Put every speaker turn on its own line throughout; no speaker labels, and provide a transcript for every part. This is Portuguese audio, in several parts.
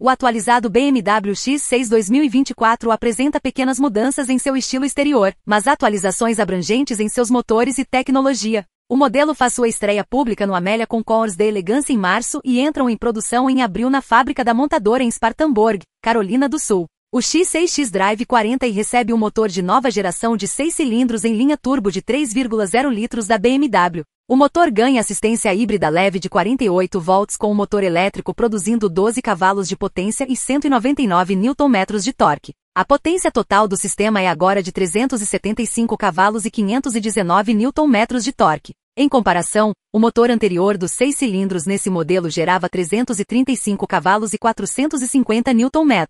O atualizado BMW X6 2024 apresenta pequenas mudanças em seu estilo exterior, mas atualizações abrangentes em seus motores e tecnologia. O modelo faz sua estreia pública no Amelia Concours de Elegância em março e entram em produção em abril na fábrica da montadora em Spartanburg, Carolina do Sul. O X6X Drive 40 e recebe um motor de nova geração de 6 cilindros em linha turbo de 3,0 litros da BMW. O motor ganha assistência híbrida leve de 48 volts com o motor elétrico produzindo 12 cavalos de potência e 199 Nm de torque. A potência total do sistema é agora de 375 cavalos e 519 Nm de torque. Em comparação, o motor anterior dos 6 cilindros nesse modelo gerava 335 cavalos e 450 Nm.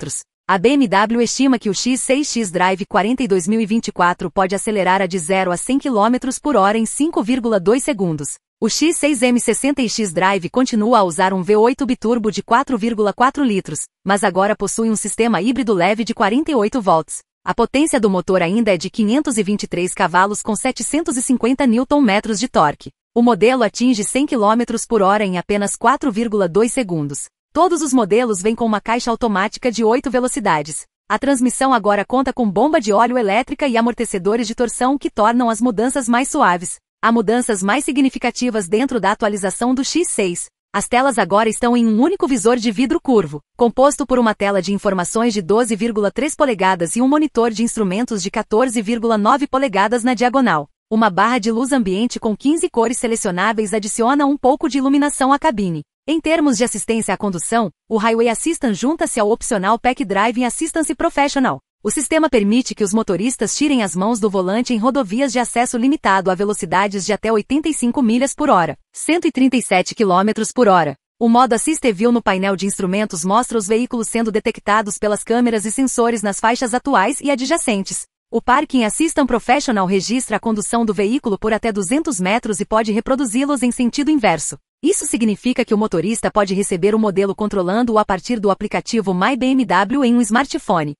A BMW estima que o X6X Drive 40 2024 pode acelerar a de 0 a 100 km por hora em 5,2 segundos. O X6M60 e X Drive continua a usar um V8 biturbo de 4,4 litros, mas agora possui um sistema híbrido leve de 48 volts. A potência do motor ainda é de 523 cavalos com 750 Nm de torque. O modelo atinge 100 km por hora em apenas 4,2 segundos. Todos os modelos vêm com uma caixa automática de 8 velocidades. A transmissão agora conta com bomba de óleo elétrica e amortecedores de torção que tornam as mudanças mais suaves. Há mudanças mais significativas dentro da atualização do X6. As telas agora estão em um único visor de vidro curvo, composto por uma tela de informações de 12,3 polegadas e um monitor de instrumentos de 14,9 polegadas na diagonal. Uma barra de luz ambiente com 15 cores selecionáveis adiciona um pouco de iluminação à cabine. Em termos de assistência à condução, o Highway Assistant junta-se ao opcional Pack Driving Assistance Professional. O sistema permite que os motoristas tirem as mãos do volante em rodovias de acesso limitado a velocidades de até 85 milhas por hora, 137 km por hora. O modo Assist View no painel de instrumentos mostra os veículos sendo detectados pelas câmeras e sensores nas faixas atuais e adjacentes. O Parking Assistant Professional registra a condução do veículo por até 200 metros e pode reproduzi-los em sentido inverso. Isso significa que o motorista pode receber o modelo controlando-o a partir do aplicativo My BMW em um smartphone.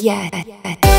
yeah. yeah.